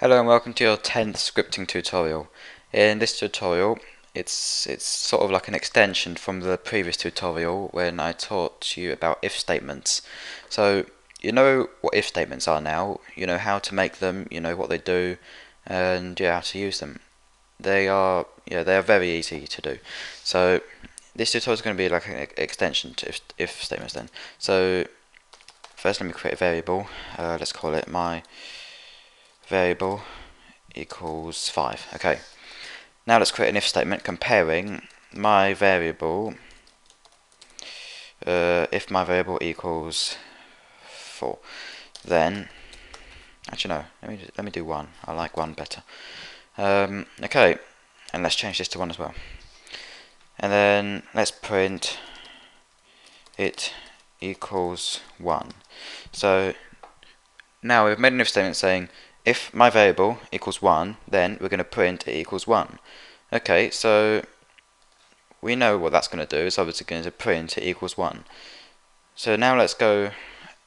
Hello and welcome to your 10th scripting tutorial. In this tutorial, it's it's sort of like an extension from the previous tutorial when I taught you about if statements. So you know what if statements are now, you know how to make them, you know what they do, and yeah, how to use them. They are yeah they are very easy to do. So this tutorial is going to be like an extension to if, if statements then. So first let me create a variable, uh, let's call it my variable equals 5. Okay. Now let's create an if statement comparing my variable uh, if my variable equals 4 then actually no. Let me let me do 1 I like 1 better. Um, okay. And let's change this to 1 as well. And then let's print it equals 1 so now we've made an if statement saying if my variable equals 1, then we're going to print it equals 1. Okay, so we know what that's going to do. It's obviously going to print it equals 1. So now let's go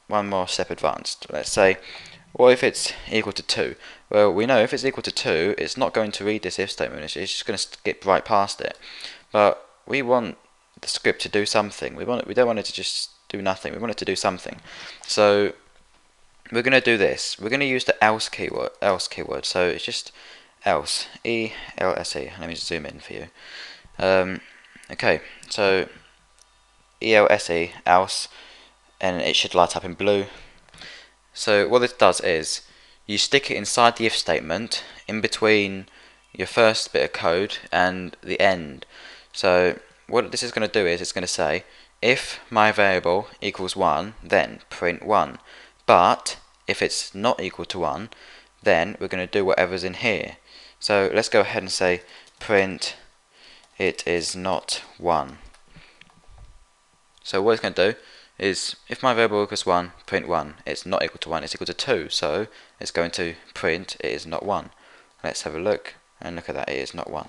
one more step advanced. Let's say, what if it's equal to 2? Well, we know if it's equal to 2, it's not going to read this if statement. It's just going to skip right past it. But we want the script to do something. We want we don't want it to just do nothing. We want it to do something. So we're going to do this. We're going to use the else keyword. Else keyword. So it's just else. E L S E. Let me zoom in for you. Um, okay. So E L S E else, and it should light up in blue. So what this does is you stick it inside the if statement in between your first bit of code and the end. So what this is going to do is it's going to say if my variable equals 1 then print 1 but if it's not equal to 1, then we're going to do whatever's in here. So let's go ahead and say print it is not 1. So what it's going to do is if my variable equals 1, print 1. It's not equal to 1, it's equal to 2. So it's going to print it is not 1. Let's have a look and look at that, it is not 1.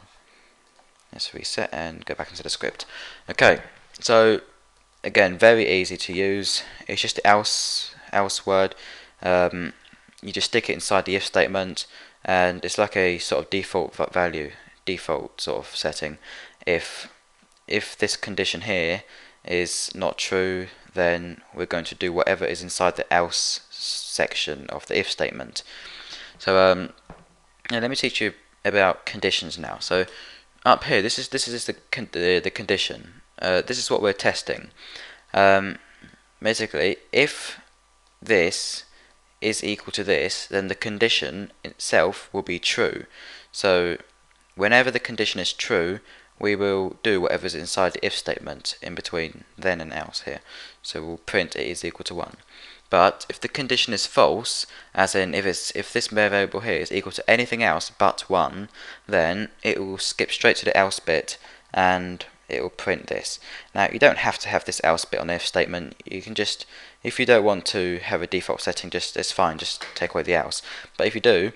Let's reset and go back into the script. Okay, so again, very easy to use. It's just else else word. Um, you just stick it inside the if statement, and it's like a sort of default value, default sort of setting. If if this condition here is not true, then we're going to do whatever is inside the else section of the if statement. So um, let me teach you about conditions now. So up here, this is this is the con the, the condition. Uh, this is what we're testing. Um, basically, if this is equal to this, then the condition itself will be true. So whenever the condition is true, we will do whatever's inside the if statement in between then and else here. So we'll print it is equal to 1. But if the condition is false, as in if it's if this variable here is equal to anything else but 1, then it will skip straight to the else bit and it will print this. Now you don't have to have this else bit on if statement. You can just, if you don't want to have a default setting, just it's fine. Just take away the else. But if you do,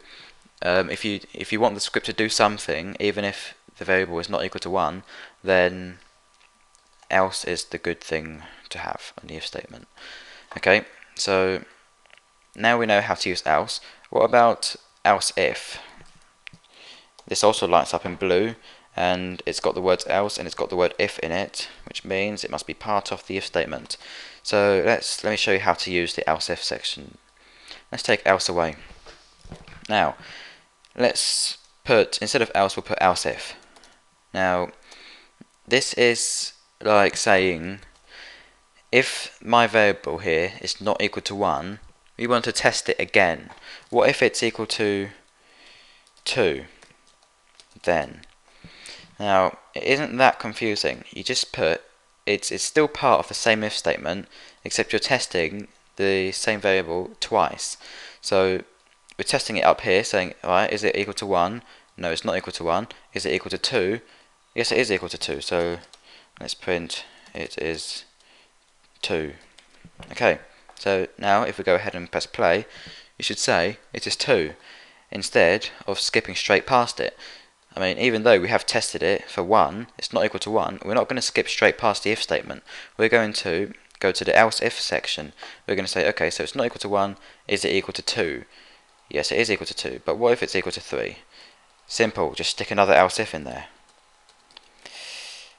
um, if you if you want the script to do something, even if the variable is not equal to one, then else is the good thing to have on the if statement. Okay, so now we know how to use else. What about else if? This also lights up in blue and it's got the words else and it's got the word if in it which means it must be part of the if statement. So let's let me show you how to use the else if section. Let's take else away. Now let's put instead of else we'll put else if. Now this is like saying if my variable here is not equal to 1 we want to test it again. What if it's equal to 2 then now, it isn't that confusing. You just put, it's, it's still part of the same if statement, except you're testing the same variable twice. So, we're testing it up here, saying, alright, is it equal to 1? No, it's not equal to 1. Is it equal to 2? Yes, it is equal to 2. So, let's print it is 2. Okay, so now if we go ahead and press play, you should say it is 2 instead of skipping straight past it. I mean, even though we have tested it for 1, it's not equal to 1, we're not going to skip straight past the if statement. We're going to go to the else if section. We're going to say, okay, so it's not equal to 1, is it equal to 2? Yes, it is equal to 2, but what if it's equal to 3? Simple, just stick another else if in there.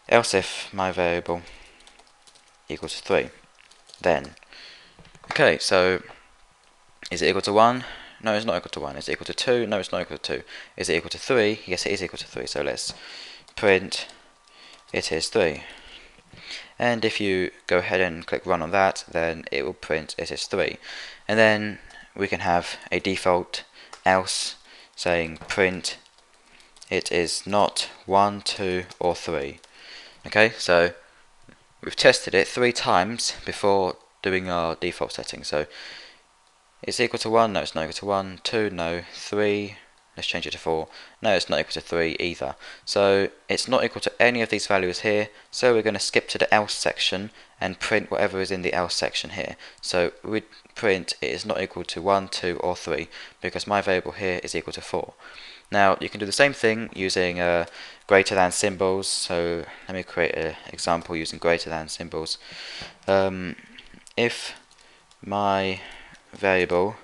Else if my variable equals to 3. Then, okay, so is it equal to 1? No, it's not equal to 1. Is it equal to 2? No, it's not equal to 2. Is it equal to 3? Yes, it is equal to 3. So let's print it is 3. And if you go ahead and click run on that, then it will print it is 3. And then we can have a default else saying print it is not 1, 2 or 3. Okay, so we've tested it three times before doing our default setting. So it's equal to 1, no it's not equal to 1, 2, no, 3, let's change it to 4, no it's not equal to 3 either. So it's not equal to any of these values here, so we're going to skip to the else section and print whatever is in the else section here. So we print it is not equal to 1, 2 or 3 because my variable here is equal to 4. Now you can do the same thing using uh, greater than symbols. So let me create an example using greater than symbols. Um, if my variable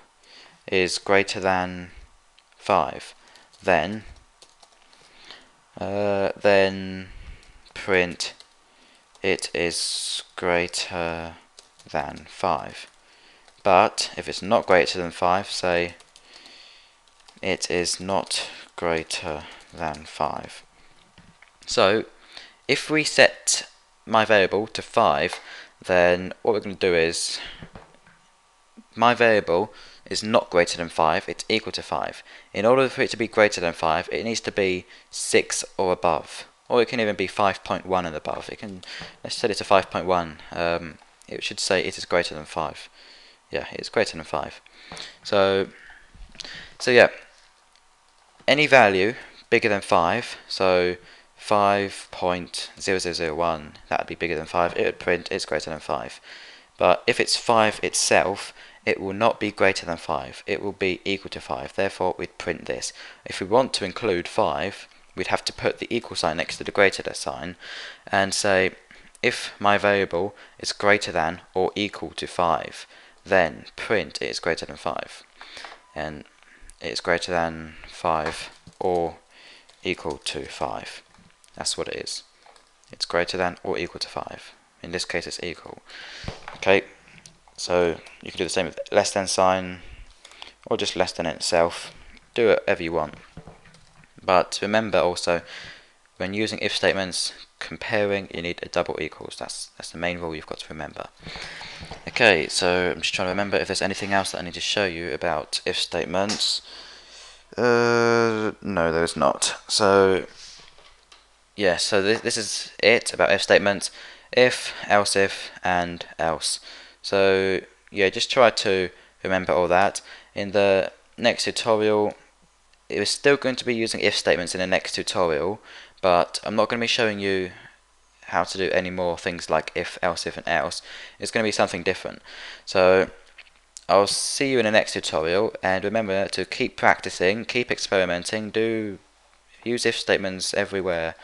is greater than 5, then uh, then print it is greater than 5. But if it's not greater than 5, say it is not greater than 5. So if we set my variable to 5 then what we're going to do is my variable is not greater than 5, it's equal to 5. In order for it to be greater than 5 it needs to be 6 or above or it can even be 5.1 and above. It can let's set it to 5.1. Um, it should say it is greater than 5. Yeah, it's greater than 5. So so yeah, any value bigger than 5, so 5.0001, that would be bigger than 5, it would print it's greater than 5. But if it's 5 itself, it will not be greater than 5, it will be equal to 5, therefore we'd print this. If we want to include 5, we'd have to put the equal sign next to the greater than sign and say if my variable is greater than or equal to 5, then print it is greater than 5. And it's greater than 5 or equal to 5. That's what it is. It's greater than or equal to 5. In this case it's equal. Okay, so you can do the same with less than sign or just less than itself. Do whatever you want. But remember also, when using if statements, comparing, you need a double equals. That's, that's the main rule you've got to remember. Okay, so I'm just trying to remember if there's anything else that I need to show you about if statements. Uh, no, there's not. So, yeah, so this, this is it about if statements. If, else if, and else. So, yeah, just try to remember all that. In the next tutorial, it was still going to be using if statements in the next tutorial, but I'm not going to be showing you how to do any more things like if, else, if, and else. It's going to be something different. So I'll see you in the next tutorial, and remember to keep practicing, keep experimenting, do use if statements everywhere.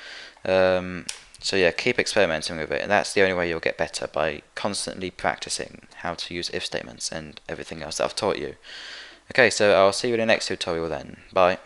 Um, so yeah, keep experimenting with it, and that's the only way you'll get better, by constantly practicing how to use if statements and everything else that I've taught you. Okay, so I'll see you in the next tutorial then. Bye.